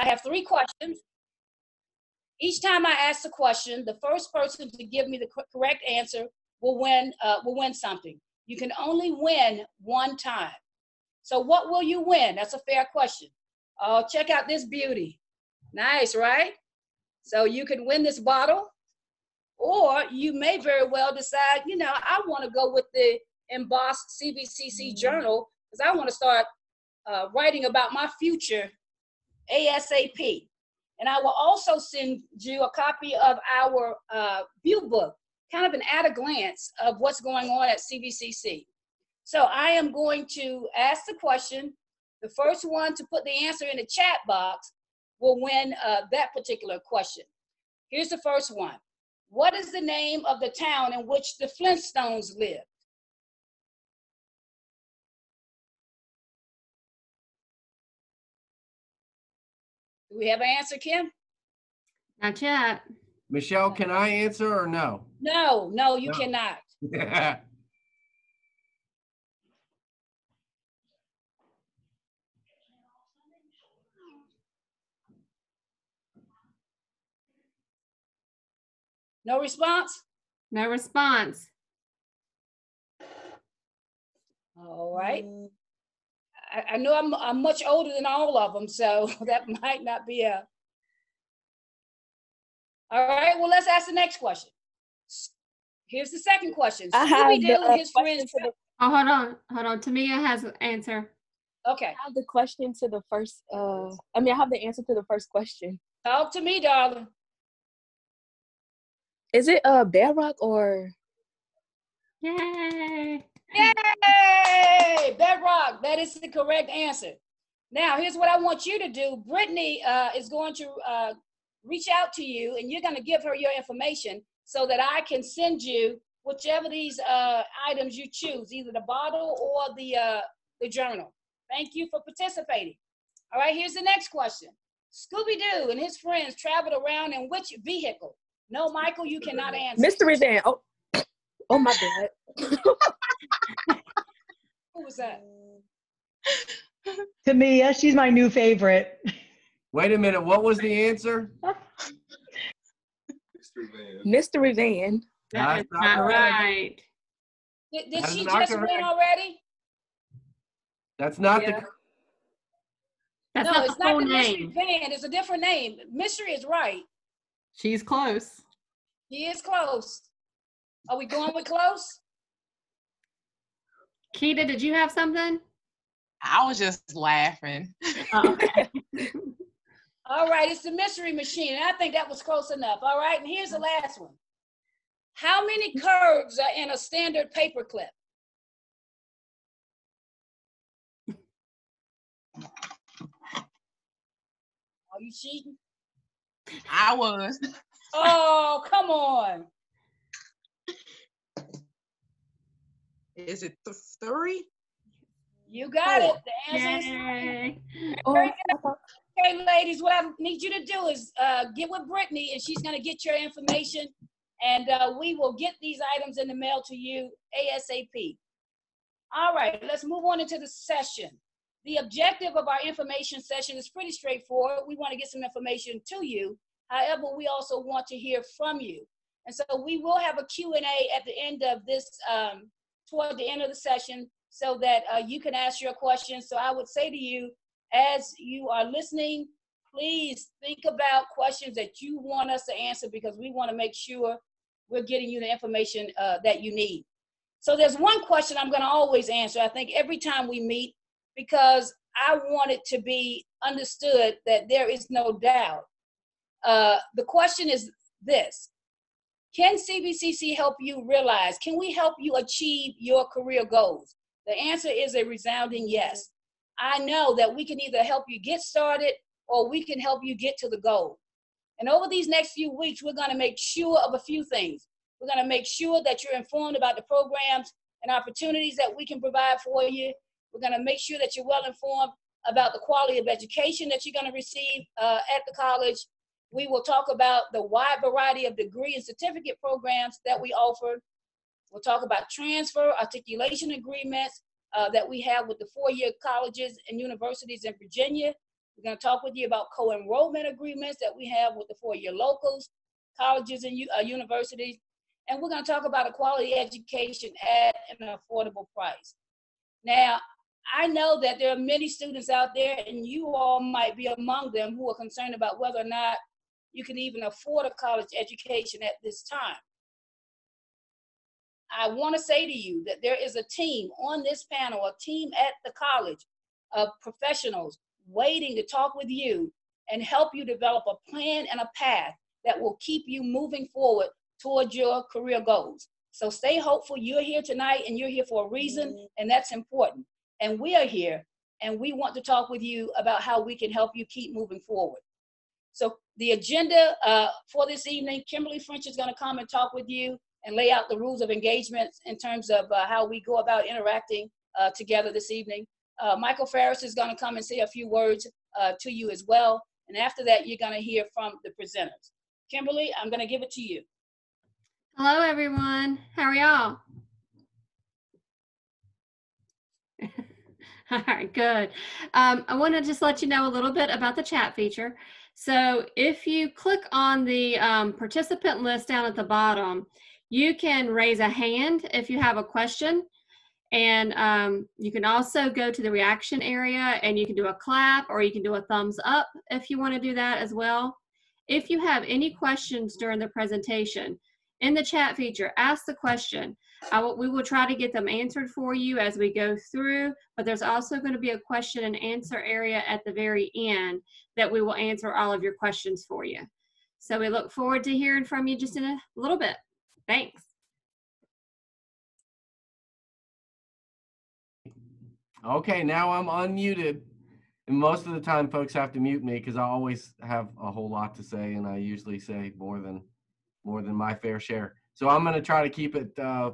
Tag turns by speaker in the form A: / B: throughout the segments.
A: I have three questions. Each time I ask the question, the first person to give me the correct answer will win, uh, will win something. You can only win one time. So what will you win? That's a fair question. Oh, check out this beauty. Nice, right? So you can win this bottle, or you may very well decide, you know, I want to go with the embossed CVCC mm-hmm. journal because I want to start uh, writing about my future ASAP. And I will also send you a copy of our uh, view book, kind of an at a glance of what's going on at CVCC. So I am going to ask the question. The first one to put the answer in the chat box will win uh, that particular question. Here's the first one. What is the name of the town in which the Flintstones lived? Do we have an answer, Kim?
B: Not yet.
C: Michelle, can I answer or no?
A: No, no, you
C: No.
A: cannot. No response?
B: No response.
A: All right. Mm. I, I know I'm, I'm much older than all of them, so that might not be a. All right, well, let's ask the next question. Here's the second question.
D: I have
A: Scooby-Doo
D: the,
A: and his
D: question
A: friends.
D: the,
B: Oh, hold on, hold on. Tamia has an answer.
A: Okay,
D: I have the question to the first. Uh, I mean, I have the answer to the first question.
A: talk to me, darling.
D: Is it a uh Bedrock or
B: Yay!
A: Yay! Bedrock, that is the correct answer. Now, here's what I want you to do. Brittany uh, is going to uh, reach out to you, and you're going to give her your information so that I can send you whichever these uh, items you choose, either the bottle or the uh, the journal. Thank you for participating. All right, here's the next question. Scooby Doo and his friends traveled around in which vehicle? No, Michael, you cannot answer.
D: Mystery Van? Oh, oh my god.
A: Who was that?
E: Tamia, she's my new favorite.
C: Wait a minute, what was the answer?
D: Mystery Van.
B: Mystery That is
C: That's not
B: not
C: right.
B: right.
A: Did, did she just
C: correct.
A: win already?
C: That's not
D: Yeah.
C: the,
B: That's
A: no,
B: not
A: it's
B: the
A: not
B: full
A: the mystery
B: name.
A: van. It's a different name. Mystery is right.
B: She's close.
A: He is close. Are we going with close?
B: Keita, did you have something?
F: I was just laughing.
B: Oh, okay.
A: All right, it's the mystery machine. And I think that was close enough. All right, and here's the last one. How many curves are in a standard paperclip? Are you cheating?
F: I was.
A: Oh, come on.
F: Is it th- three?
A: You got it. The answer is
B: Yay.
D: Oh,
A: Very Okay, ladies, what I need you to do is uh, get with Brittany, and she's going to get your information, and uh, we will get these items in the mail to you ASAP. All right, let's move on into the session. The objective of our information session is pretty straightforward. We want to get some information to you. However, we also want to hear from you. And so we will have a Q&A at the end of this, um, toward the end of the session, so that uh, you can ask your questions. So I would say to you, as you are listening, please think about questions that you want us to answer because we want to make sure we're getting you the information uh, that you need. So there's one question I'm going to always answer, I think, every time we meet, because I want it to be understood that there is no doubt. Uh, the question is this Can CVCC help you realize, can we help you achieve your career goals? The answer is a resounding yes. I know that we can either help you get started or we can help you get to the goal. And over these next few weeks, we're going to make sure of a few things. We're going to make sure that you're informed about the programs and opportunities that we can provide for you. We're going to make sure that you're well informed about the quality of education that you're going to receive uh, at the college. We will talk about the wide variety of degree and certificate programs that we offer. We'll talk about transfer, articulation agreements uh, that we have with the four-year colleges and universities in Virginia. We're going to talk with you about co-enrollment agreements that we have with the four-year locals, colleges and uh, universities, and we're going to talk about a quality education at an affordable price. Now, I know that there are many students out there, and you all might be among them who are concerned about whether or not you can even afford a college education at this time. I want to say to you that there is a team on this panel, a team at the college of professionals waiting to talk with you and help you develop a plan and a path that will keep you moving forward towards your career goals. So stay hopeful. You're here tonight and you're here for a reason, mm-hmm. and that's important. And we are here and we want to talk with you about how we can help you keep moving forward. So the agenda uh, for this evening, Kimberly French is going to come and talk with you and lay out the rules of engagement in terms of uh, how we go about interacting uh, together this evening. Uh, Michael Ferris is going to come and say a few words uh, to you as well. And after that, you're going to hear from the presenters. Kimberly, I'm going to give it to you.
B: Hello, everyone. How are y'all? All right, good. Um, I want to just let you know a little bit about the chat feature. So if you click on the um, participant list down at the bottom, you can raise a hand if you have a question. And um, you can also go to the reaction area and you can do a clap or you can do a thumbs up if you want to do that as well. If you have any questions during the presentation, in the chat feature, ask the question. I will, we will try to get them answered for you as we go through, but there's also going to be a question and answer area at the very end that we will answer all of your questions for you. So we look forward to hearing from you just in a little bit. Thanks.
C: Okay, now I'm unmuted. And most of the time, folks have to mute me because I always have a whole lot to say, and I usually say more than more than my fair share. So I'm going to try to keep it uh,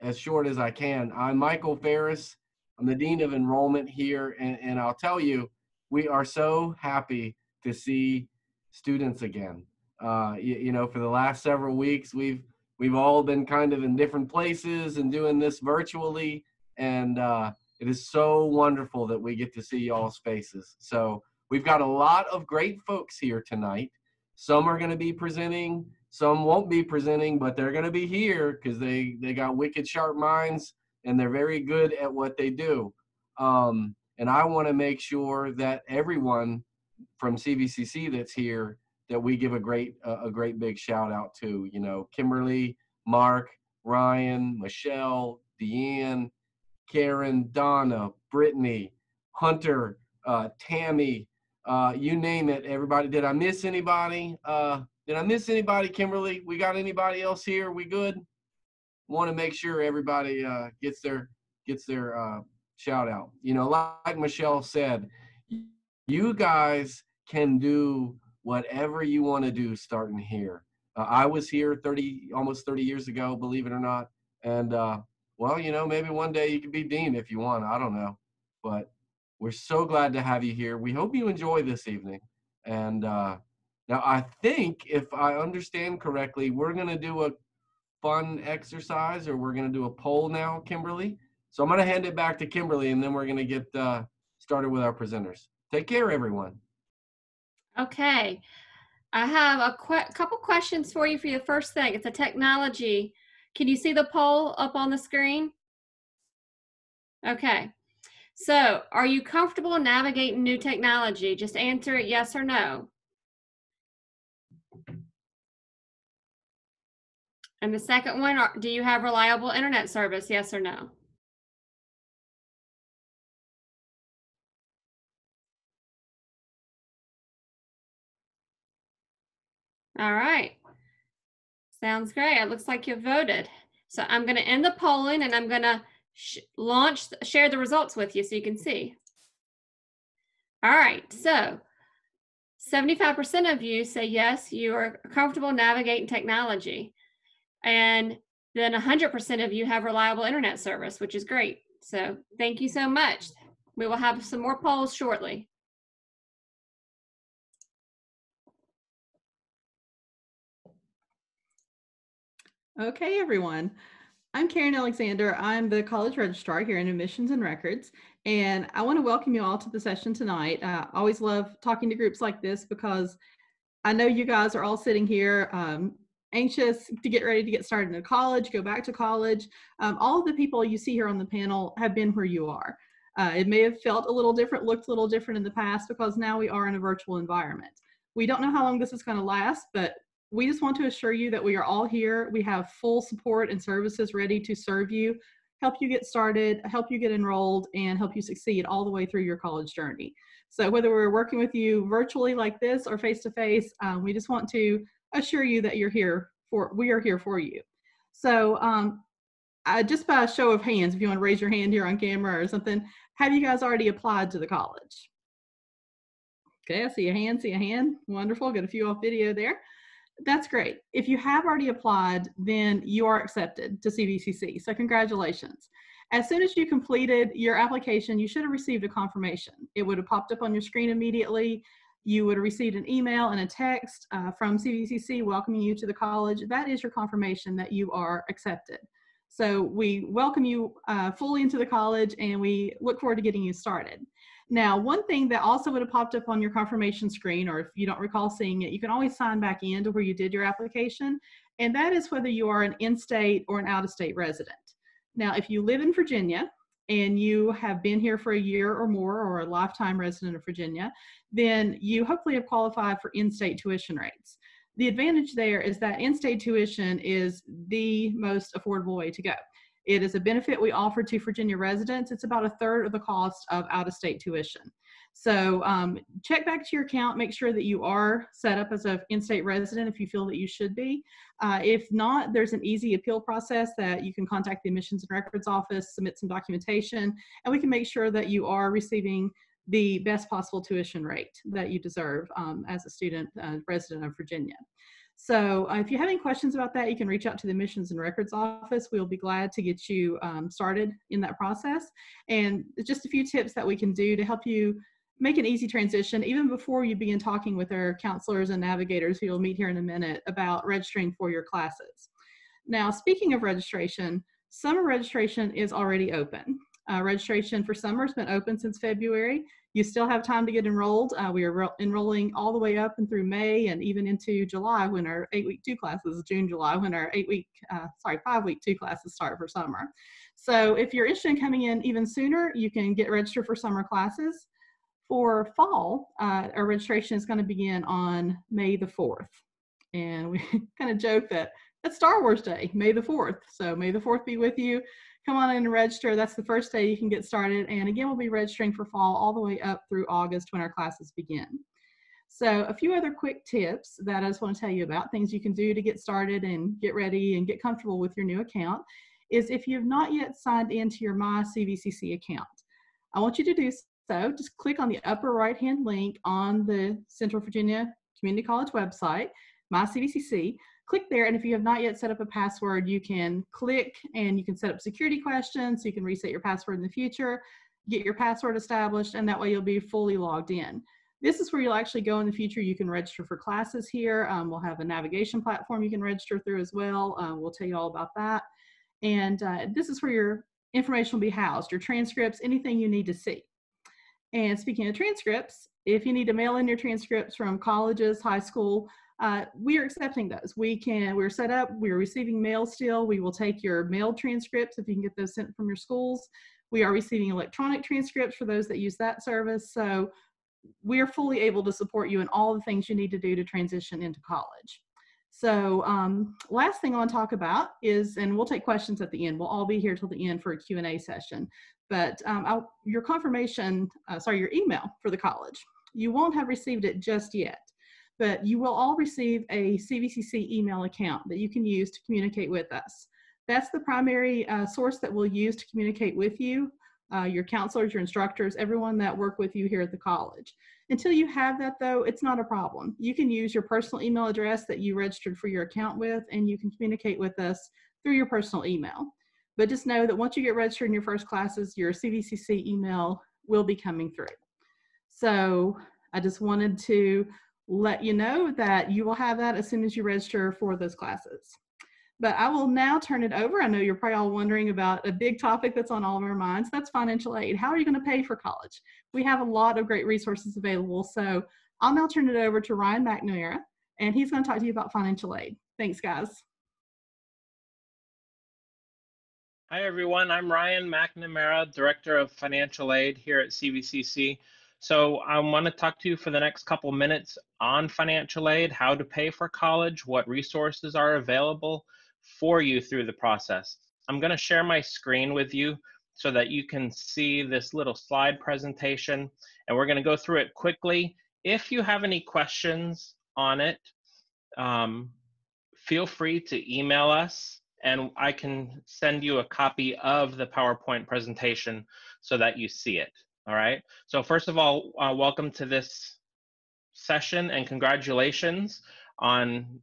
C: as short as I can. I'm Michael Ferris. I'm the Dean of Enrollment here, and, and I'll tell you, we are so happy to see students again. Uh, you, you know, for the last several weeks, we've we've all been kind of in different places and doing this virtually, and uh, it is so wonderful that we get to see y'all's faces. So we've got a lot of great folks here tonight. Some are going to be presenting some won't be presenting, but they're going to be here because they they got wicked sharp minds and they're very good at what they do. Um, and I want to make sure that everyone from CVCC that's here that we give a great uh, a great big shout out to. You know, Kimberly, Mark, Ryan, Michelle, Deanne, Karen, Donna, Brittany, Hunter, uh, Tammy, uh, you name it. Everybody, did I miss anybody? Uh, did I miss anybody, Kimberly? We got anybody else here? We good? Want to make sure everybody uh, gets their gets their uh, shout out. You know, like Michelle said, you guys can do whatever you want to do starting here. Uh, I was here 30 almost 30 years ago, believe it or not, and uh, well, you know, maybe one day you could be dean if you want. I don't know, but we're so glad to have you here. We hope you enjoy this evening, and. Uh, now, I think if I understand correctly, we're going to do a fun exercise or we're going to do a poll now, Kimberly. So I'm going to hand it back to Kimberly and then we're going to get uh, started with our presenters. Take care, everyone.
B: Okay. I have a que- couple questions for you for your first thing. It's a technology. Can you see the poll up on the screen? Okay. So, are you comfortable navigating new technology? Just answer it yes or no. And the second one, do you have reliable internet service? Yes or no? All right. Sounds great. It looks like you voted. So I'm going to end the polling and I'm going to sh- launch, share the results with you so you can see. All right. So 75% of you say yes, you are comfortable navigating technology. And then 100% of you have reliable internet service, which is great. So thank you so much. We will have some more polls shortly.
G: Okay, everyone. I'm Karen Alexander. I'm the college registrar here in Admissions and Records. And I want to welcome you all to the session tonight. Uh, I always love talking to groups like this because I know you guys are all sitting here um, anxious to get ready to get started in college, go back to college. Um, all of the people you see here on the panel have been where you are. Uh, it may have felt a little different, looked a little different in the past because now we are in a virtual environment. We don't know how long this is going to last, but we just want to assure you that we are all here. We have full support and services ready to serve you, help you get started, help you get enrolled, and help you succeed all the way through your college journey. So whether we're working with you virtually like this or face to face, we just want to assure you that you're here for, we are here for you. So um, uh, just by a show of hands, if you want to raise your hand here on camera or something, have you guys already applied to the college? Okay, I see a hand, see a hand. Wonderful, got a few off video there. That's great. If you have already applied, then you are accepted to CVCC. So congratulations. As soon as you completed your application, you should have received a confirmation. It would have popped up on your screen immediately. You would have received an email and a text uh, from CVCC welcoming you to the college. That is your confirmation that you are accepted. So we welcome you uh, fully into the college and we look forward to getting you started. Now, one thing that also would have popped up on your confirmation screen, or if you don't recall seeing it, you can always sign back in to where you did your application, and that is whether you are an in-state or an out-of-state resident. Now, if you live in Virginia and you have been here for a year or more or a lifetime resident of Virginia, then you hopefully have qualified for in-state tuition rates. The advantage there is that in-state tuition is the most affordable way to go. It is a benefit we offer to Virginia residents. It's about a third of the cost of out-of-state tuition. So um, check back to your account, make sure that you are set up as an in-state resident if you feel that you should be. Uh, if not, there's an easy appeal process that you can contact the Admissions and Records Office, submit some documentation, and we can make sure that you are receiving the best possible tuition rate that you deserve um, as a student uh, resident of Virginia. So uh, if you have any questions about that, you can reach out to the Admissions and Records Office. We'll be glad to get you um, started in that process. And just a few tips that we can do to help you make an easy transition even before you begin talking with our counselors and navigators who you'll meet here in a minute about registering for your classes. Now, speaking of registration, summer registration is already open. Uh, registration for summer has been open since February. You still have time to get enrolled. Uh, we are enrolling all the way up and through May and even into July when our eight week two classes, June, July, when our eight week, uh, sorry, five week two classes start for summer. So if you're interested in coming in even sooner, you can get registered for summer classes. For fall, uh, our registration is going to begin on May the 4th. And we kind of joke that it's Star Wars Day, May the 4th. So May the 4th be with you. Come on in and register. That's the first day you can get started. And again, we'll be registering for fall all the way up through August when our classes begin. So a few other quick tips that I just want to tell you about, things you can do to get started and get ready and get comfortable with your new account, is if you have not yet signed into your My CVCC account, I want you to do so. Just click on the upper right hand link on the Central Virginia Community College website, My CVCC click there. And if you have not yet set up a password, you can click and you can set up security questions. So you can reset your password in the future, get your password established, and that way you'll be fully logged in. This is where you'll actually go in the future. You can register for classes here. Um, we'll have a navigation platform you can register through as well. Uh, we'll tell you all about that. And uh, this is where your information will be housed, your transcripts, anything you need to see. And speaking of transcripts, if you need to mail in your transcripts from colleges, high school, uh, we are accepting those. We can, we're set up, we're receiving mail still. We will take your mail transcripts if you can get those sent from your schools. We are receiving electronic transcripts for those that use that service. So we are fully able to support you in all the things you need to do to transition into college. So um, last thing I want to talk about is, and we'll take questions at the end. We'll all be here till the end for a Q&A session. But um, your confirmation, uh, sorry, your email for the college, you won't have received it just yet but you will all receive a CVCC email account that you can use to communicate with us. That's the primary uh, source that we'll use to communicate with you, uh, your counselors, your instructors, everyone that work with you here at the college. Until you have that though, it's not a problem. You can use your personal email address that you registered for your account with and you can communicate with us through your personal email. But just know that once you get registered in your first classes, your CVCC email will be coming through. So I just wanted to let you know that you will have that as soon as you register for those classes. But I will now turn it over. I know you're probably all wondering about a big topic that's on all of our minds. That's financial aid. How are you going to pay for college? We have a lot of great resources available. So I'll now turn it over to Ryan McNamara, and he's going to talk to you about financial aid. Thanks, guys.
H: Hi, everyone. I'm Ryan McNamara, Director of Financial Aid here at CVCC. So I want to talk to you for the next couple minutes on financial aid, how to pay for college, what resources are available for you through the process. I'm going to share my screen with you so that you can see this little slide presentation, and we're going to go through it quickly. If you have any questions on it, um, feel free to email us and I can send you a copy of the PowerPoint presentation so that you see it. All right. So first of all, uh, welcome to this session and congratulations on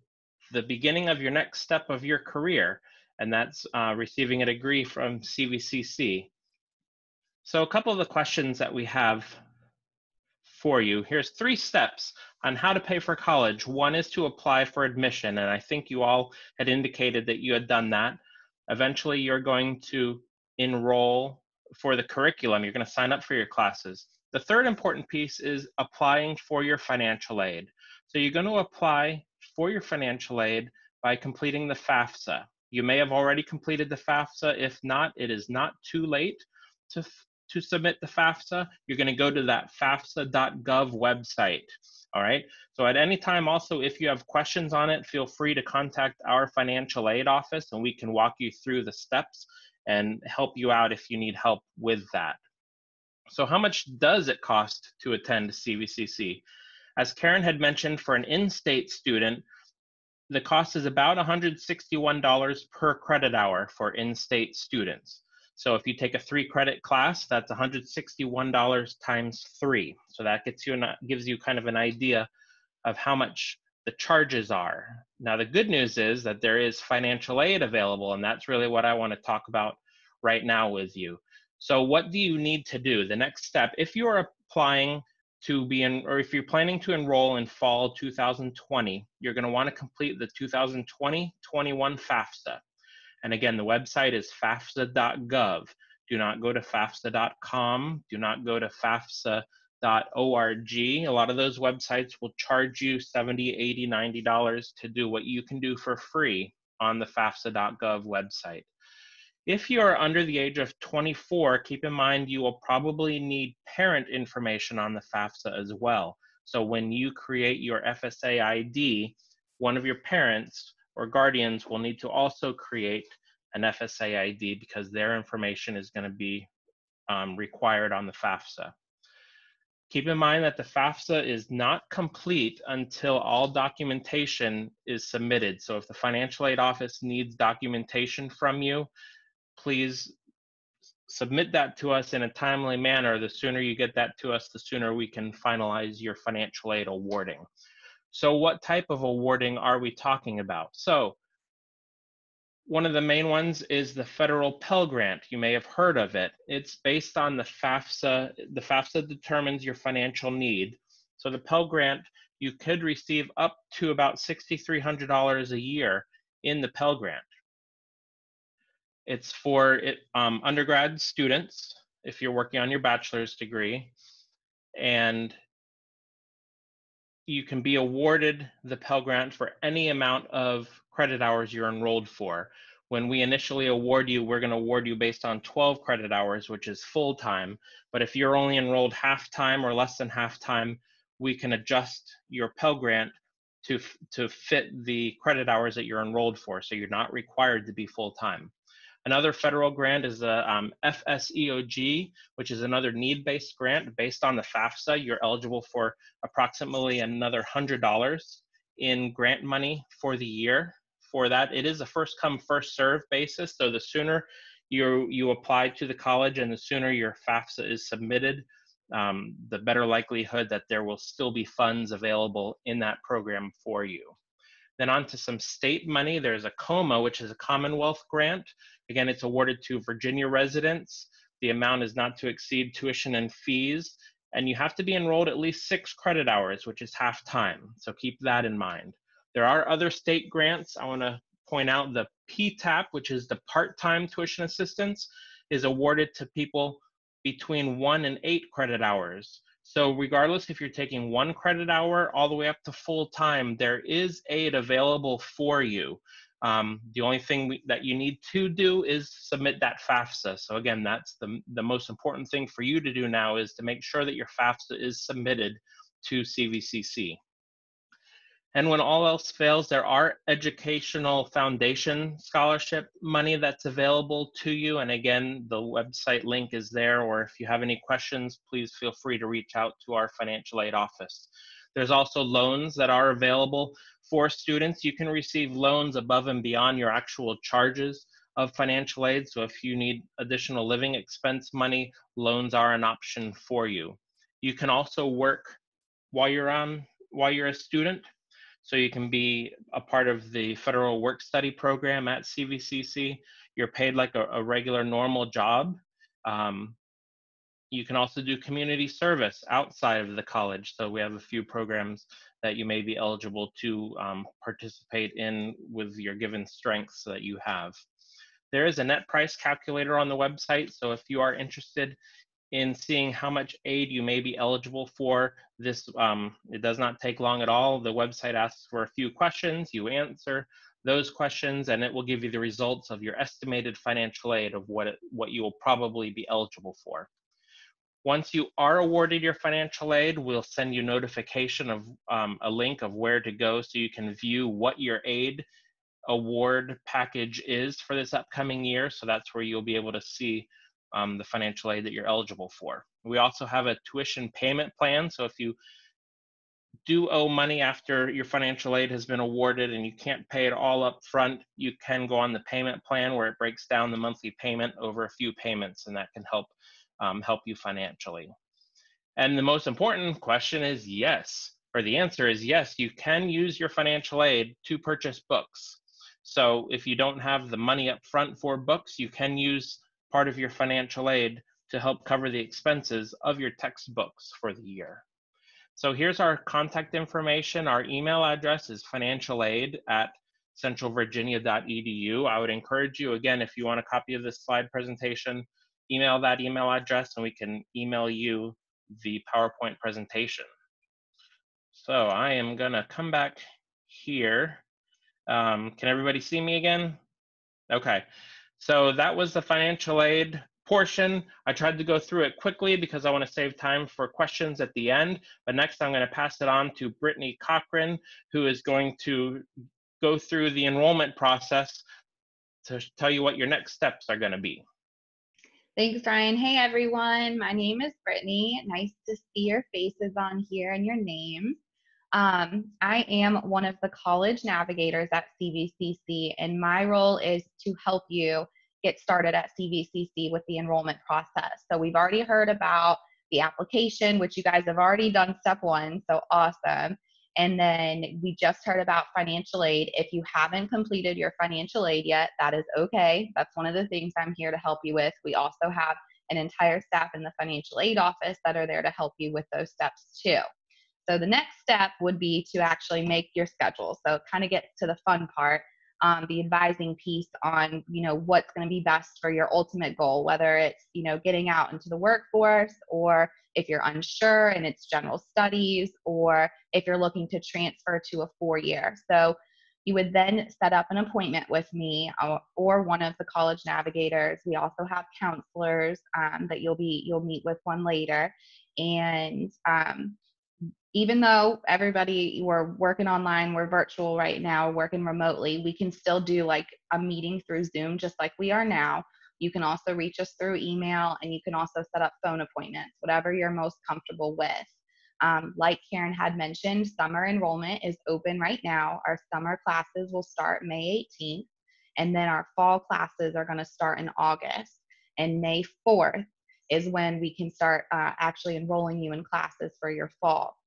H: the beginning of your next step of your career, and that's uh, receiving a degree from CVCC. So a couple of the questions that we have for you. Here's three steps on how to pay for college. One is to apply for admission, and I think you all had indicated that you had done that. Eventually, you're going to enroll for the curriculum. You're going to sign up for your classes. The third important piece is applying for your financial aid. So you're going to apply for your financial aid by completing the FAFSA. You may have already completed the FAFSA. If not, it is not too late to, to submit the FAFSA. You're going to go to that FAFSA.gov website. All right. So at any time, also, if you have questions on it, feel free to contact our financial aid office and we can walk you through the steps and help you out if you need help with that. So, how much does it cost to attend CVCC? As Karen had mentioned, for an in state student, the cost is about $161 per credit hour for in state students. So if you take a three credit class, that's $161 times three. So that gets you an, gives you kind of an idea of how much the charges are. Now the good news is that there is financial aid available, and that's really what I want to talk about right now with you. So what do you need to do? The next step, if you are applying to be in, or if you're planning to enroll in fall 2020, you're going to want to complete the 2020-21 FAFSA. And again, the website is fafsa.gov. Do not go to fafsa.com. Do not go to fafsa.org. A lot of those websites will charge you 70, 80, 90 dollars to do what you can do for free on the fafsa.gov website. If you are under the age of 24, keep in mind you will probably need parent information on the FAFSA as well. So when you create your FSA ID, one of your parents or guardians will need to also create an FSA ID because their information is going to be um, required on the FAFSA. Keep in mind that the FAFSA is not complete until all documentation is submitted. So if the financial aid office needs documentation from you, please submit that to us in a timely manner. The sooner you get that to us, the sooner we can finalize your financial aid awarding. So what type of awarding are we talking about? So one of the main ones is the federal Pell Grant. You may have heard of it. It's based on the FAFSA. The FAFSA determines your financial need. So the Pell Grant, you could receive up to about $6,300 a year in the Pell Grant. It's for it, um, undergrad students if you're working on your bachelor's degree. And you can be awarded the Pell Grant for any amount of credit hours you're enrolled for. When we initially award you, we're going to award you based on 12 credit hours, which is full time. But if you're only enrolled half time or less than half time, we can adjust your Pell Grant to, to fit the credit hours that you're enrolled for. So you're not required to be full time. Another federal grant is the um, FSEOG, which is another need-based grant. Based on the FAFSA, you're eligible for approximately another $100 in grant money for the year. For that, it is a first come, first serve basis. So the sooner you, you apply to the college and the sooner your FAFSA is submitted, um, the better likelihood that there will still be funds available in that program for you. Then on to some state money. There's a COMA, which is a Commonwealth grant. Again, it's awarded to Virginia residents. The amount is not to exceed tuition and fees. And you have to be enrolled at least six credit hours, which is half time. So keep that in mind. There are other state grants. I want to point out the PTAP, which is the part-time tuition assistance, is awarded to people between one and eight credit hours. So regardless if you're taking one credit hour all the way up to full time, there is aid available for you. Um, the only thing we, that you need to do is submit that FAFSA. So again, that's the, the most important thing for you to do now is to make sure that your FAFSA is submitted to CVCC. And when all else fails, there are educational foundation scholarship money that's available to you. And again, the website link is there, or if you have any questions, please feel free to reach out to our financial aid office. There's also loans that are available for students. You can receive loans above and beyond your actual charges of financial aid. So if you need additional living expense money, loans are an option for you. You can also work while you're on while you're a student. So you can be a part of the federal work study program at CVCC. You're paid like a, a regular normal job. Um, you can also do community service outside of the college. So we have a few programs that you may be eligible to um, participate in with your given strengths that you have. There is a net price calculator on the website. So if you are interested in seeing how much aid you may be eligible for. This, um, it does not take long at all. The website asks for a few questions, you answer those questions, and it will give you the results of your estimated financial aid of what, it, what you will probably be eligible for. Once you are awarded your financial aid, we'll send you notification of um, a link of where to go so you can view what your aid award package is for this upcoming year. So that's where you'll be able to see um, the financial aid that you're eligible for. We also have a tuition payment plan. So if you do owe money after your financial aid has been awarded and you can't pay it all up front, you can go on the payment plan where it breaks down the monthly payment over a few payments and that can help um, help you financially. And the most important question is yes, or the answer is yes, you can use your financial aid to purchase books. So if you don't have the money up front for books, you can use part of your financial aid to help cover the expenses of your textbooks for the year. So here's our contact information. Our email address is financialaid at centralvirginia.edu. I would encourage you, again, if you want a copy of this slide presentation, email that email address and we can email you the PowerPoint presentation. So I am gonna come back here. Um, can everybody see me again? Okay, so that was the financial aid portion. I tried to go through it quickly because I want to save time for questions at the end. But next, I'm going to pass it on to Brittany Cochran, who is going to go through the enrollment process to tell you what your next steps are going to be.
I: Thanks, Ryan. Hey, everyone. My name is Brittany. Nice to see your faces on here and your names. Um, I am one of the college navigators at CVCC, and my role is to help you get started at CVCC with the enrollment process. So we've already heard about the application, which you guys have already done step one, so awesome. And then we just heard about financial aid. If you haven't completed your financial aid yet, that is okay. That's one of the things I'm here to help you with. We also have an entire staff in the financial aid office that are there to help you with those steps too. So the next step would be to actually make your schedule. So kind of get to the fun part, um, the advising piece on, you know, what's going to be best for your ultimate goal, whether it's, you know, getting out into the workforce or if you're unsure and it's general studies or if you're looking to transfer to a four year. So you would then set up an appointment with me or, uh, or one of the college navigators. We also have counselors um, that you'll be you'll meet with one later, and um, even though everybody we're working online we're virtual right now working remotely we can still do like a meeting through zoom just like we are now. You can also reach us through email and you can also set up phone appointments whatever you're most comfortable with. Um, like karen had mentioned summer enrollment is open right now. Our summer classes will start may 18th and then our fall classes are going to start in august. And may 4th is when we can start uh, actually enrolling you in classes for your fall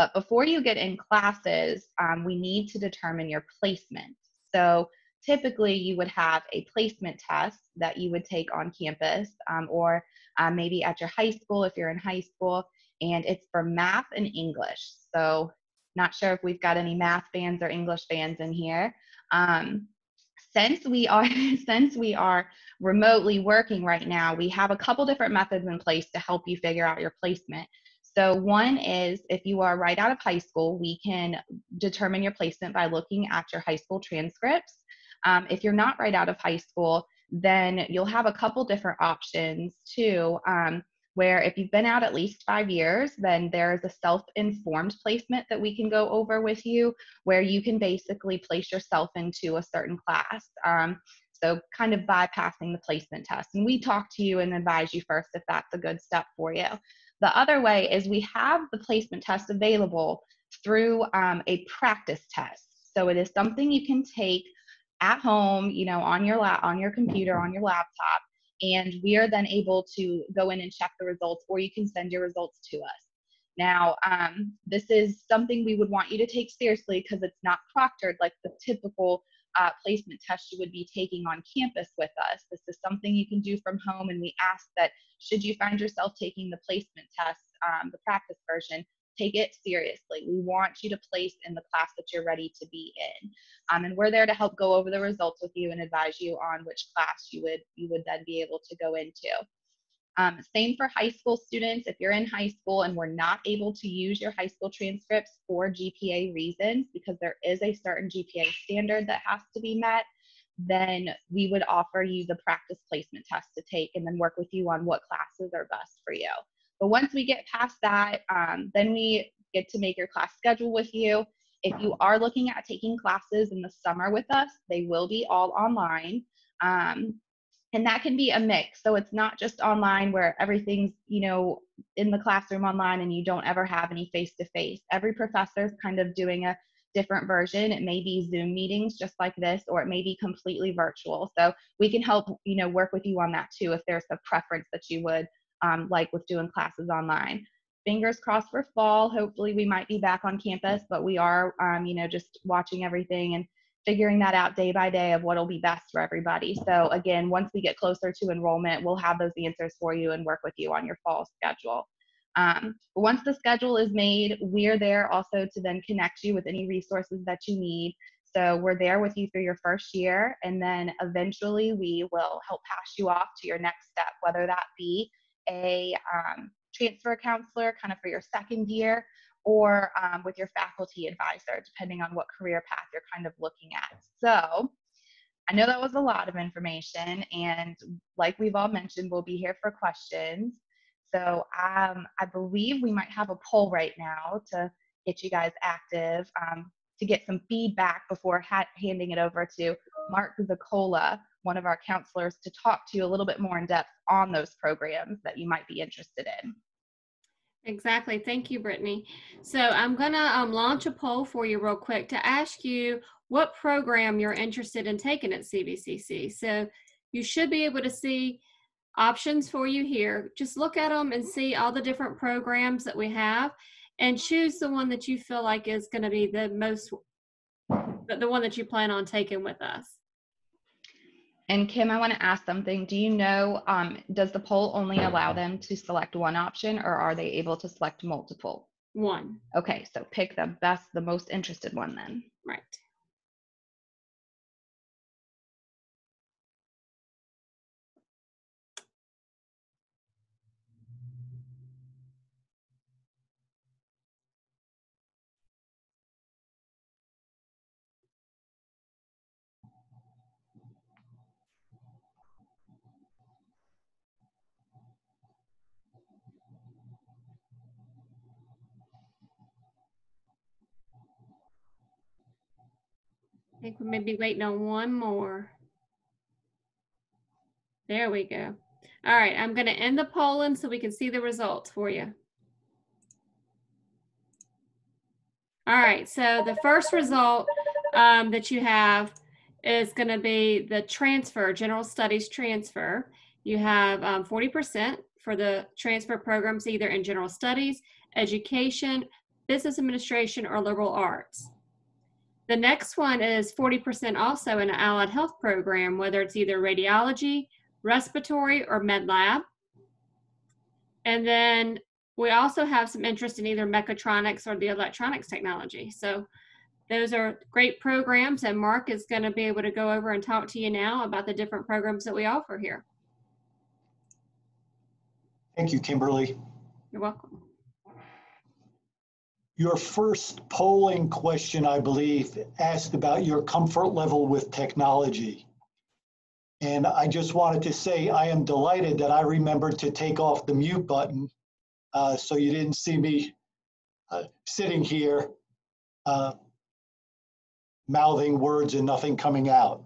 I: but before you get in classes, um, we need to determine your placement. So typically you would have a placement test that you would take on campus um, or uh, maybe at your high school if you're in high school, and it's for math and English. So not sure if we've got any math fans or English fans in here. Um, since we are since we are remotely working right now, we have a couple different methods in place to help you figure out your placement. So one is if you are right out of high school, we can determine your placement by looking at your high school transcripts. Um, if you're not right out of high school, then you'll have a couple different options too. Um, where if you've been out at least five years, then there's a self informed placement that we can go over with you, where you can basically place yourself into a certain class. Um, so, kind of bypassing the placement test. And we talk to you and advise you first if that's a good step for you. The other way is we have the placement test available through um, a practice test. So, it is something you can take at home, you know, on your lap, on your computer, on your laptop and we are then able to go in and check the results or you can send your results to us. Now um, this is something we would want you to take seriously because it's not proctored like the typical uh, placement test you would be taking on campus with us. This is something you can do from home and we ask that should you find yourself taking the placement test um, the practice version take it seriously. We want you to place in the class that you're ready to be in. Um, and we're there to help go over the results with you and advise you on which class you would you would then be able to go into. Um, same for high school students. If you're in high school and we're not able to use your high school transcripts for GPA reasons, because there is a certain GPA standard that has to be met, then we would offer you the practice placement test to take and then work with you on what classes are best for you. But once we get past that, um, then we get to make your class schedule with you. If you are looking at taking classes in the summer with us, they will be all online. Um, and that can be a mix. So it's not just online where everything's, you know, in the classroom online and you don't ever have any face to face. Every professor is kind of doing a different version. It may be Zoom meetings just like this, or it may be completely virtual. So we can help, you know, work with you on that too if there's a preference that you would um, like with doing classes online. Fingers crossed for fall. Hopefully, we might be back on campus, but we are, um, you know, just watching everything and figuring that out day by day of what'll be best for everybody. So, again, once we get closer to enrollment, we'll have those answers for you and work with you on your fall schedule. Um, once the schedule is made, we're there also to then connect you with any resources that you need. So we're there with you through your first year, and then eventually we will help pass you off to your next step, whether that be a um, transfer counselor kind of for your second year or um, with your faculty advisor, depending on what career path you're kind of looking at. So I know that was a lot of information, and like we've all mentioned, we'll be here for questions. So um, I believe we might have a poll right now to get you guys active um, to get some feedback before ha- handing it over to Mark Zacola one of our counselors to talk to you a little bit more in depth on those programs that you might be interested in.
B: Exactly. Thank you, Brittany. So I'm going to um, launch a poll for you real quick to ask you what program you're interested in taking at CVCC. So you should be able to see options for you here. Just look at them and see all the different programs that we have and choose the one that you feel like is going to be the most, the one that you plan on taking with us.
I: And Kim, I want to ask something. Do you know, um, does the poll only allow them to select one option or are they able to select multiple?
B: One.
I: Okay, so pick the best, the most interested one then.
B: Right. I think we may be waiting on one more. There we go. All right, I'm going to end the polling so we can see the results for you. All right, so the first result um, that you have is going to be the transfer, general studies transfer. You have 40% um, for the transfer programs, either in general studies, education, business administration, or liberal arts. The next one is 40% also in an allied health program, whether it's either radiology, respiratory, or med lab. And then we also have some interest in either mechatronics or the electronics technology. So Those are great programs, and Mark is going to be able to go over and talk to you now about the different programs that we offer here.
J: Thank you, Kimberly.
B: You're welcome.
J: Your first polling question, I believe, asked about your comfort level with technology. And I just wanted to say I am delighted that I remembered to take off the mute button uh, so you didn't see me uh, sitting here uh, mouthing words and nothing coming out.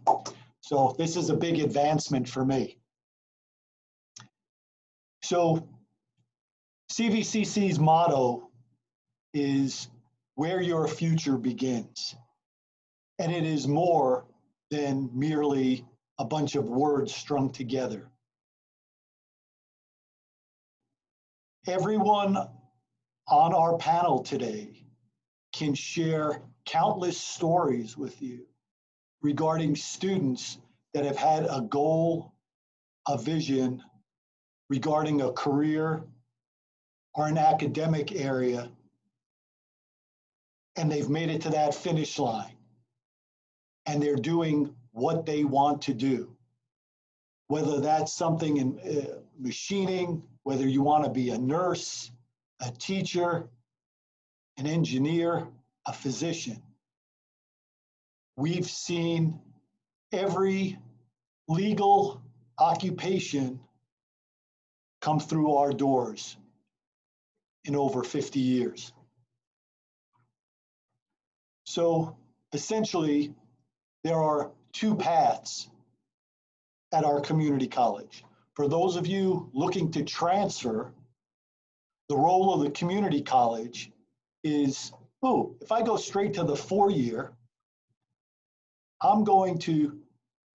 J: So this is a big advancement for me. So CVCC's motto is where your future begins. And it is more than merely a bunch of words strung together. Everyone on our panel today can share countless stories with you regarding students that have had a goal, a vision regarding a career or an academic area, and they've made it to that finish line. And they're doing what they want to do. Whether that's something in uh, machining, whether you want to be a nurse, a teacher, an engineer, a physician. We've seen every legal occupation come through our doors in over 50 years. So essentially, there are two paths at our community college. For those of you looking to transfer, the role of the community college is, oh, if I go straight to the four year, I'm going to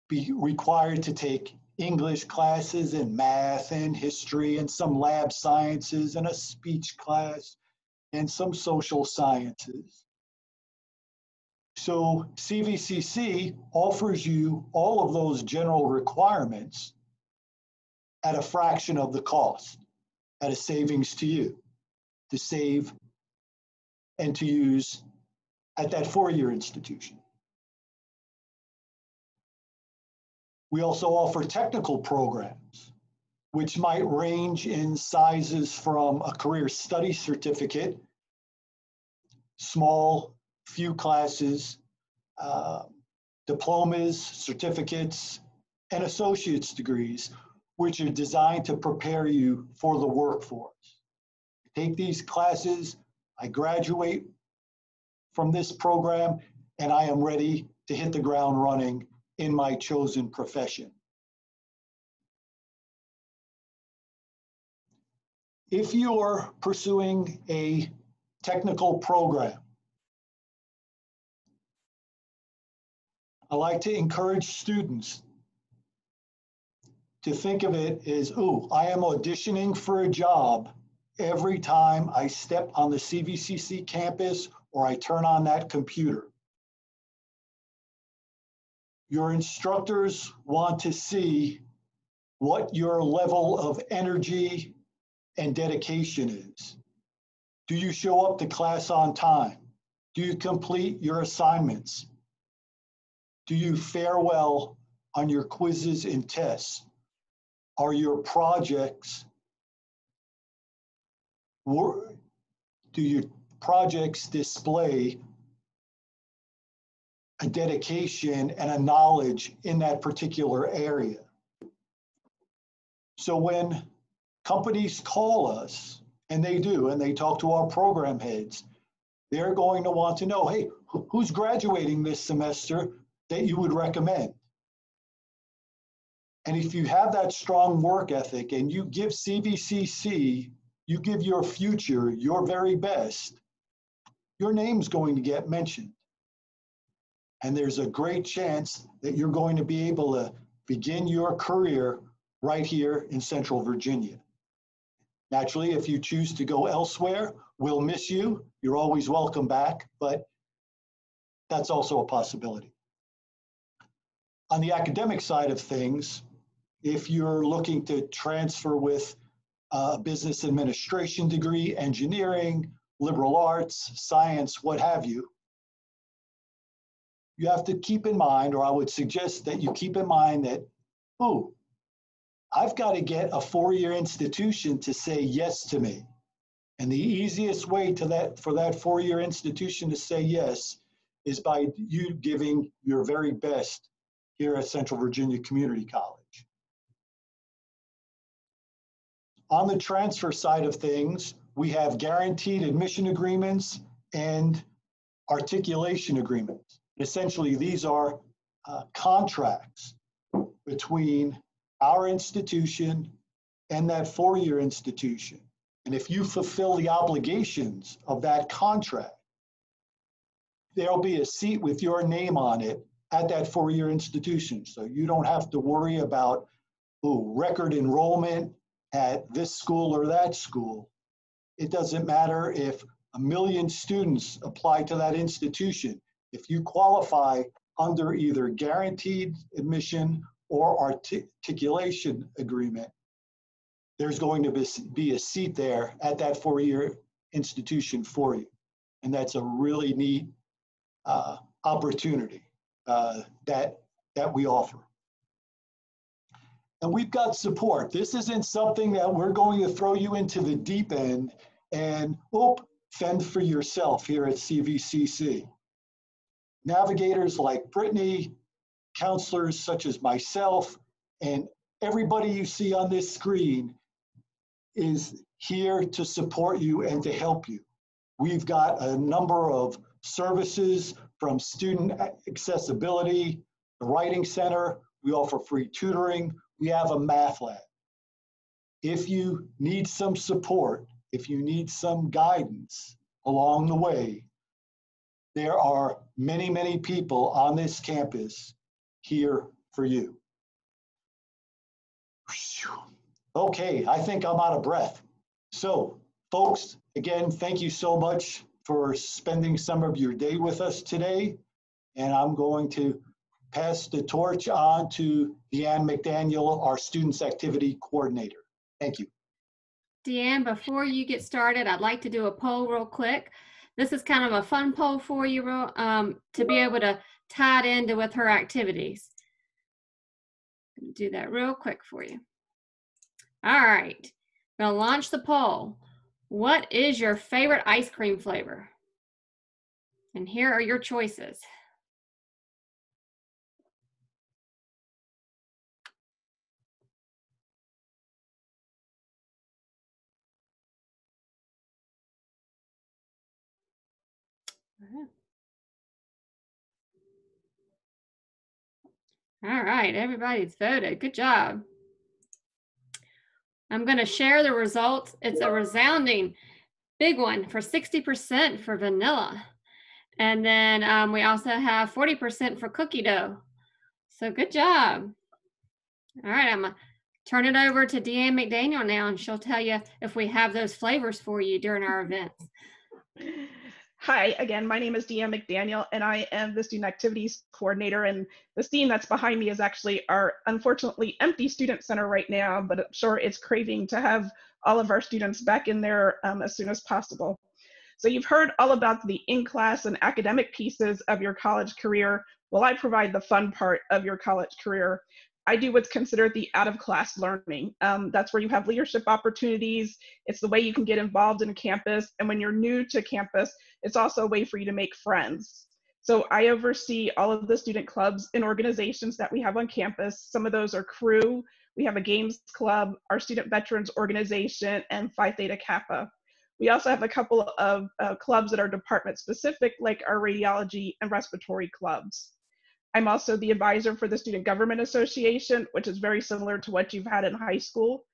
J: be required to take English classes and math and history and some lab sciences and a speech class and some social sciences. So CVCC offers you all of those general requirements at a fraction of the cost, at a savings to you, to save and to use at that four-year institution. We also offer technical programs, which might range in sizes from a career study certificate, small few classes, uh, diplomas, certificates, and associate's degrees, which are designed to prepare you for the workforce. Take these classes, I graduate from this program, and I am ready to hit the ground running in my chosen profession. If you are pursuing a technical program, I like to encourage students to think of it as, oh, I am auditioning for a job every time I step on the CVCC campus or I turn on that computer. Your instructors want to see what your level of energy and dedication is. Do you show up to class on time? Do you complete your assignments? Do you fare well on your quizzes and tests? Are your projects, do your projects display a dedication and a knowledge in that particular area? So when companies call us, and they do, and they talk to our program heads, they're going to want to know, hey, who's graduating this semester that you would recommend. And if you have that strong work ethic and you give CVCC, you give your future your very best, your name's going to get mentioned. And there's a great chance that you're going to be able to begin your career right here in Central Virginia. Naturally, if you choose to go elsewhere, we'll miss you. You're always welcome back, but that's also a possibility. On the academic side of things, if you're looking to transfer with a business administration degree, engineering, liberal arts, science, what have you, you have to keep in mind, or I would suggest that you keep in mind that, oh, I've got to get a four-year institution to say yes to me. And the easiest way to that for that four-year institution to say yes is by you giving your very best here at Central Virginia Community College. On the transfer side of things, we have guaranteed admission agreements and articulation agreements. Essentially, these are uh, contracts between our institution and that four-year institution. And if you fulfill the obligations of that contract, there'll be a seat with your name on it at that four-year institution. So you don't have to worry about oh, record enrollment at this school or that school. It doesn't matter if a million students apply to that institution. If you qualify under either guaranteed admission or articulation agreement, there's going to be a seat there at that four-year institution for you. And that's a really neat uh, opportunity uh, that, that we offer. And we've got support. This isn't something that we're going to throw you into the deep end and, oop, fend for yourself here at CVCC. Navigators like Brittany, counselors such as myself, and everybody you see on this screen is here to support you and to help you. We've got a number of services from student accessibility, the Writing Center, we offer free tutoring, we have a math lab. If you need some support, if you need some guidance along the way, there are many, many people on this campus here for you. Okay, I think I'm out of breath. So, folks, again, thank you so much for spending some of your day with us today. And I'm going to pass the torch on to Deanne McDaniel, our Students Activity Coordinator. Thank you.
B: Deanne, before you get started, I'd like to do a poll real quick. This is kind of a fun poll for you um, to be able to tie it into with her activities. Do that real quick for you. All right, I'm gonna launch the poll. What is your favorite ice cream flavor? And here are your choices. All right, everybody's voted. Good job. I'm going to share the results. It's a resounding big one for 60% for vanilla. And then um, we also have 40% for cookie dough. So good job. All right, I'm going to turn it over to Deanne McDaniel now, and she'll tell you if we have those flavors for you during our events.
K: Hi, again, my name is Deanne McDaniel, and I am the Student Activities Coordinator. And the scene that's behind me is actually our unfortunately empty Student Center right now, but I'm sure it's craving to have all of our students back in there um, as soon as possible. So you've heard all about the in-class and academic pieces of your college career. Well, I provide the fun part of your college career. I do what's considered the out of class learning. Um, that's where you have leadership opportunities. It's the way you can get involved in campus. And when you're new to campus, it's also a way for you to make friends. So I oversee all of the student clubs and organizations that we have on campus. Some of those are Crew, we have a games club, our student veterans organization, and Phi Theta Kappa. We also have a couple of uh, clubs that are department specific, like our radiology and respiratory clubs. I'm also the advisor for the Student Government Association, which is very similar to what you've had in high school.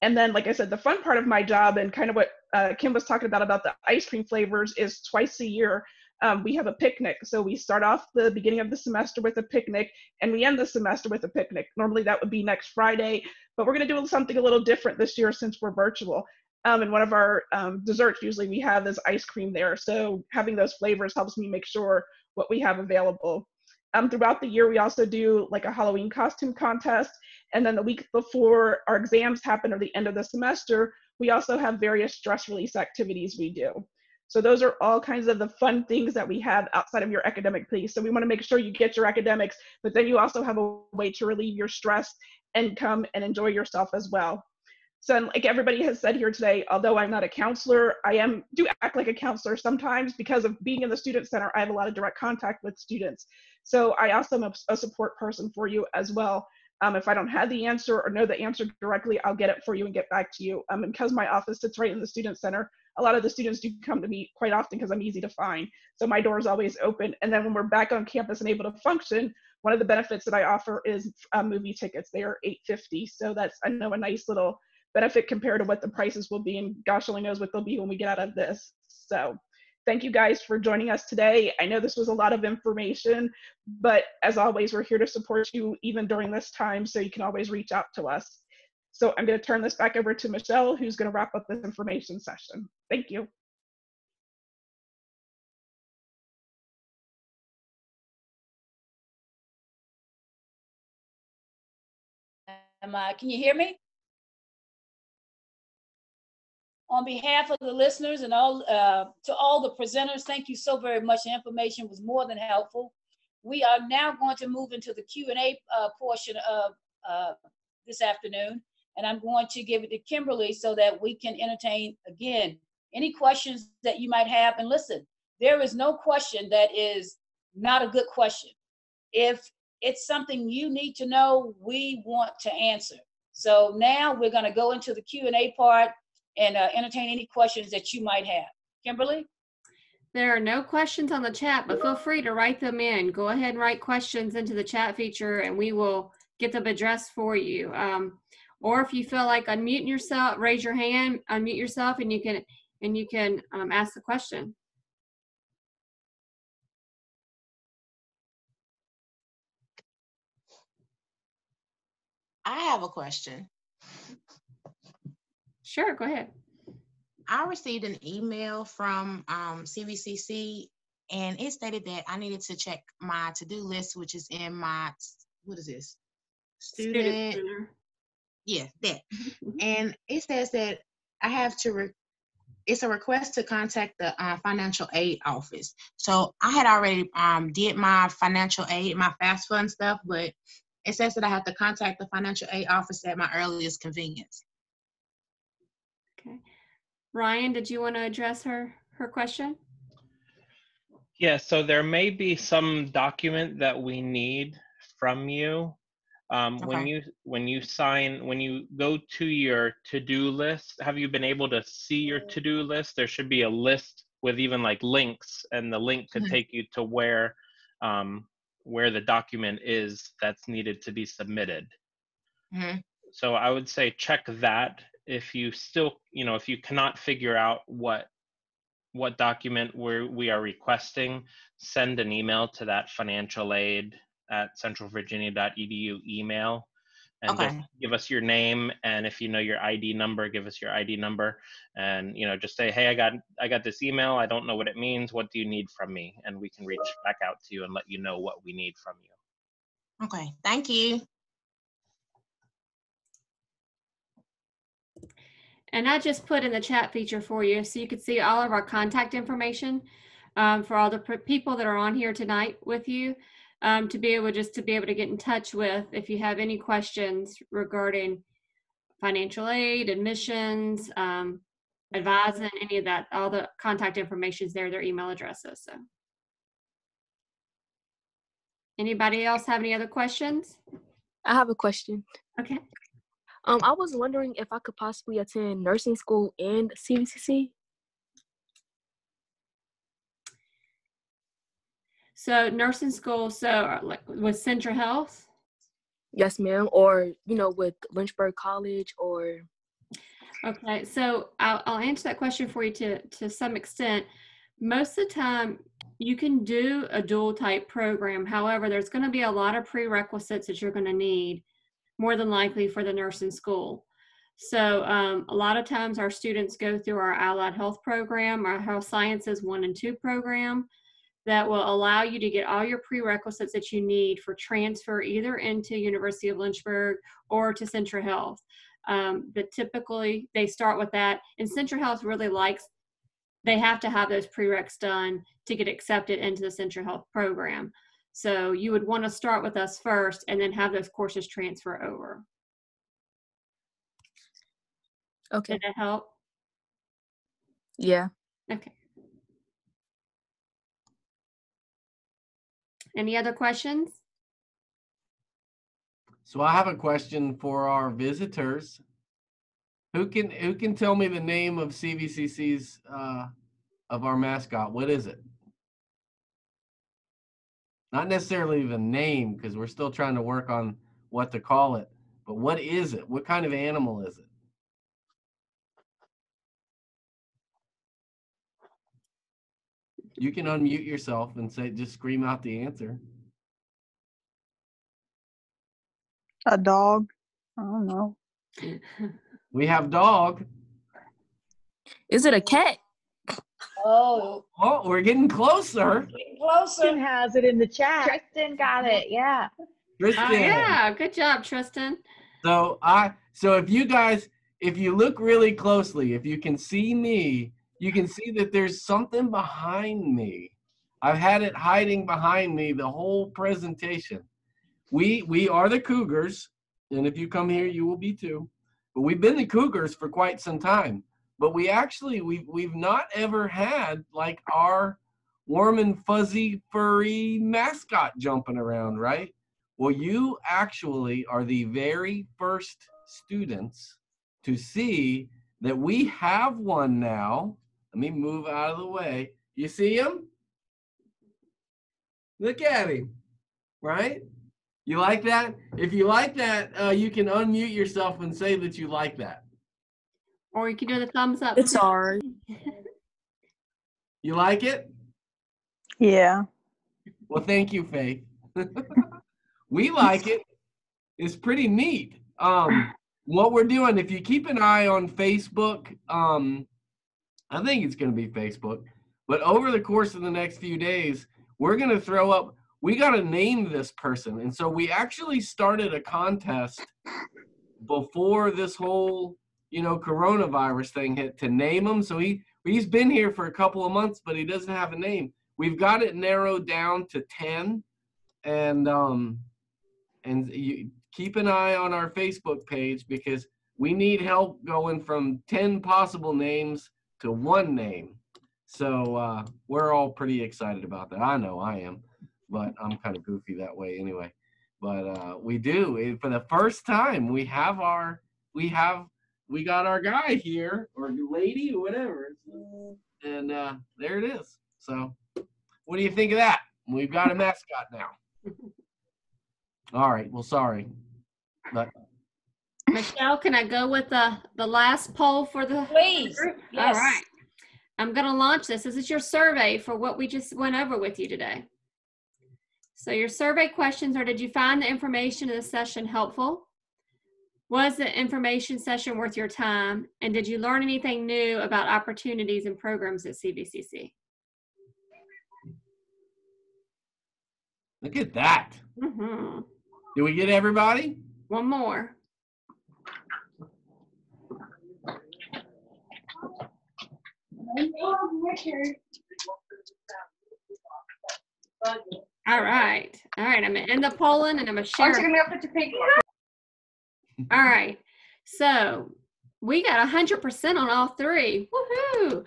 K: And then, like I said, the fun part of my job and kind of what uh, Kim was talking about about the ice cream flavors is twice a year um, we have a picnic. So we start off the beginning of the semester with a picnic and we end the semester with a picnic. Normally that would be next Friday, but we're going to do something a little different this year since we're virtual. Um, and one of our um, desserts usually we have is ice cream there. So having those flavors helps me make sure what we have available. Um, throughout the year, we also do like a Halloween costume contest. And then the week before our exams happen or the end of the semester, we also have various stress release activities we do. So those are all kinds of the fun things that we have outside of your academic piece. So we want to make sure you get your academics, but then you also have a way to relieve your stress and come and enjoy yourself as well. So like everybody has said here today, although I'm not a counselor, I am do act like a counselor sometimes because of being in the student center. I have a lot of direct contact with students. So I also am a, a support person for you as well. Um, if I don't have the answer or know the answer directly, I'll get it for you and get back to you. Um, and because my office sits right in the student center, a lot of the students do come to me quite often because I'm easy to find. So my door is always open. And then when we're back on campus and able to function, one of the benefits that I offer is uh, movie tickets. They are 850. So that's I know a nice little benefit compared to what the prices will be. And gosh only knows what they'll be when we get out of this. So thank you guys for joining us today. I know this was a lot of information, but as always, we're here to support you even during this time. So you can always reach out to us. So I'm going to turn this back over to Michelle, who's going to wrap up this information session. Thank you.
A: Am I, can you hear me? On behalf of the listeners and all, uh, to all the presenters, thank you so very much. The information was more than helpful. We are now going to move into the Q and A uh, portion of uh, this afternoon, and I'm going to give it to Kimberly so that we can entertain again any questions that you might have. And listen, there is no question that is not a good question. If it's something you need to know, we want to answer. So now we're going to go into the Q and A part and uh, entertain any questions that you might have. Kimberly?
B: There are no questions on the chat, but feel free to write them in. Go ahead and write questions into the chat feature and we will get them addressed for you. Um, or if you feel like unmuting yourself, raise your hand, unmute yourself and you can and you can um, ask the question.
F: I have a question.
B: Sure, go ahead.
F: I received an email from um, CVCC and it stated that I needed to check my to-do list, which is in my, what is this? Student,
B: Student
F: yeah, that.
B: Mm-hmm.
F: And it says that I have to, re- it's a request to contact the uh, financial aid office. So I had already um, did my financial aid, my fast fund stuff, but it says that I have to contact the financial aid office at my earliest convenience.
B: Okay. Ryan, did you want to address her her question?
H: Yeah, so there may be some document that we need from you. Um, When you when you sign when you go to your to-do list, have you been able to see your to-do list? There should be a list with even like links, and the link could
F: Mhm.
H: take you to where um, where the document is that's needed to be submitted.
F: hmm
H: So I would say check that if you still, you know, if you cannot figure out what what document we're, we are requesting, send an email to that financial aid at centralvirginia.edu email and just give us your name and if you know your ID number, give us your ID number and you know just say, hey, I got I got this email. I don't know what it means. What do you need from me? And we can reach back out to you and let you know what we need from you.
F: Okay, thank you.
B: And I just put in the chat feature for you so you could see all of our contact information um, for all the pr- people that are on here tonight with you um, to be able just to be able to get in touch with if you have any questions regarding financial aid, admissions, um, advising, any of that. All the contact information is there, their email addresses. So, anybody else have any other questions?
D: I have a question.
B: Okay.
D: Um, I was wondering if I could possibly attend nursing school and CVCC.
B: So nursing school, so uh, like with Centra Health.
D: Yes, ma'am. Or you know, with Lynchburg College, or
B: Okay, so I'll, I'll answer that question for you to, to some extent. Most of the time, you can do a dual type program. However, there's going to be a lot of prerequisites that you're going to need, more than likely for the nursing school. So um, a lot of times our students go through our allied health program, our health sciences one and two program that will allow you to get all your prerequisites that you need for transfer either into University of Lynchburg or to Centra Health um, but typically they start with that and centra health really likes they have to have those prereqs done to get accepted into the Centra Health program. So you would want to start with us first and then have those courses transfer over.
D: Okay.
B: Did that help?
D: Yeah.
B: Okay. Any other questions?
C: So I have a question for our visitors. Who can who can tell me the name of CVCC's uh, of our mascot? What is it? Not necessarily the name because we're still trying to work on what to call it. But what is it? What kind of animal is it? You can unmute yourself and say just scream out the answer.
L: A dog. I don't know.
C: We have dog.
D: Is it a cat?
A: Oh,
C: Oh, we're getting closer.
A: getting closer.
E: Kristen has it in the chat.
I: Tristan got it. Yeah.
C: Tristan.
B: Oh, yeah, good job, Tristan.
C: So I so if you guys if you look really closely, if you can see me, you can see that there's something behind me. I've had it hiding behind me the whole presentation. We we are the Cougars, and if you come here, you will be too. But we've been the Cougars for quite some time. But we actually we've we've not ever had like our warm and fuzzy furry mascot jumping around, right? Well, you actually are the very first students to see that we have one now. Let me move out of the way. You see him? Look at him, right? You like that? If you like that, uh, you can unmute yourself and say that you like that.
B: Or you can do the thumbs up.
D: It's alright.
C: You like it?
L: Yeah.
C: Well, thank you, Faith. we like it. It's pretty neat. Um, what we're doing, if you keep an eye on Facebook, um, I think it's going to be Facebook, but over the course of the next few days, we're going to throw up, we got to name this person. And so we actually started a contest before this whole, you know, coronavirus thing hit to name him. So he, he's been here for a couple of months, but he doesn't have a name. We've got it narrowed down to 10 and um and you keep an eye on our Facebook page because we need help going from 10 possible names to one name. So uh, we're all pretty excited about that. I know I am, but I'm kind of goofy that way anyway. But uh, we do for the first time. We have our we have we got our guy here or lady or whatever, and uh, there it is. So what do you think of that? We've got a mascot now. All right. Well, sorry, but
B: Michelle, can I go with the, the last poll for the
A: Please.
B: group? All
A: Yes.
B: right. I'm going to launch this. This is your survey for what we just went over with you today. So your survey questions are, did you find the information in the session helpful? Was the information session worth your time? And did you learn anything new about opportunities and programs at CVCC?
C: look at that.
B: hmm
C: Did we get everybody?
B: One more. All right. All right. I'm in the polling and I'm going to share.
I: Aren't you gonna put your pig?
B: All right. So we got 100% on all three. Woohoo!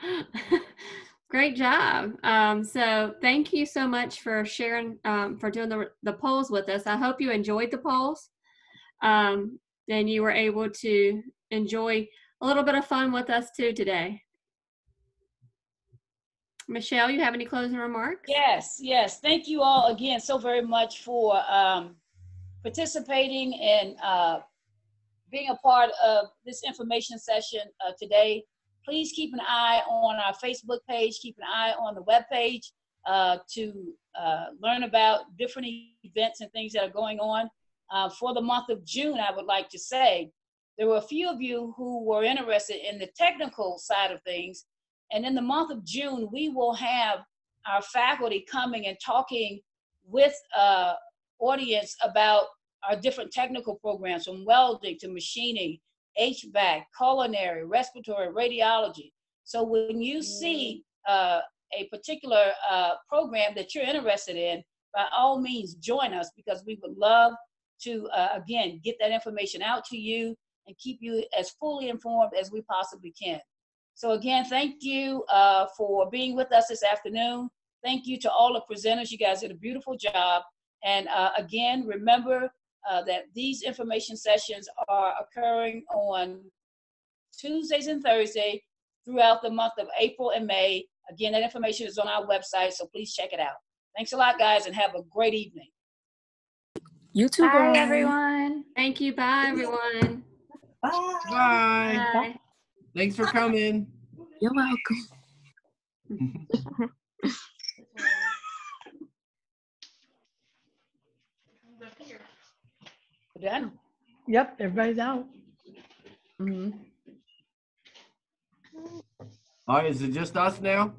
B: Great job. Um, so thank you so much for sharing, um, for doing the, the polls with us. I hope you enjoyed the polls. Um, and you were able to enjoy a little bit of fun with us too today. Michelle, you have any closing remarks?
A: Yes, yes. Thank you all again so very much for um, participating and uh, being a part of this information session uh, today. Please keep an eye on our Facebook page, keep an eye on the webpage uh, to uh, learn about different events and things that are going on. Uh, for the month of June, I would like to say there were a few of you who were interested in the technical side of things. And in the month of June, we will have our faculty coming and talking with uh, audience about our different technical programs from welding to machining, HVAC, culinary, respiratory, radiology. So when you see uh, a particular uh, program that you're interested in, by all means, join us because we would love to, uh, again, get that information out to you and keep you as fully informed as we possibly can. So again, thank you uh, for being with us this afternoon. Thank you to all the presenters. You guys did a beautiful job. And uh, again, remember uh, that these information sessions are occurring on Tuesdays and Thursday throughout the month of April and May. Again, that information is on our website, so please check it out. Thanks a lot, guys, and have a great evening.
D: You too,
I: Bye,
D: girl.
I: everyone.
B: Thank you. Bye, everyone.
C: Bye.
B: Bye.
C: Thanks for coming.
D: You're welcome.
A: We're done.
E: Yep, everybody's out.
G: Mhm.
C: All right, is it just us now?